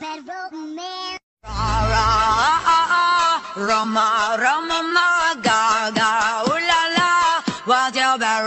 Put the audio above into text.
bad romance. Roma, Roma, ma, ga, ga, ooh la la, what's your bad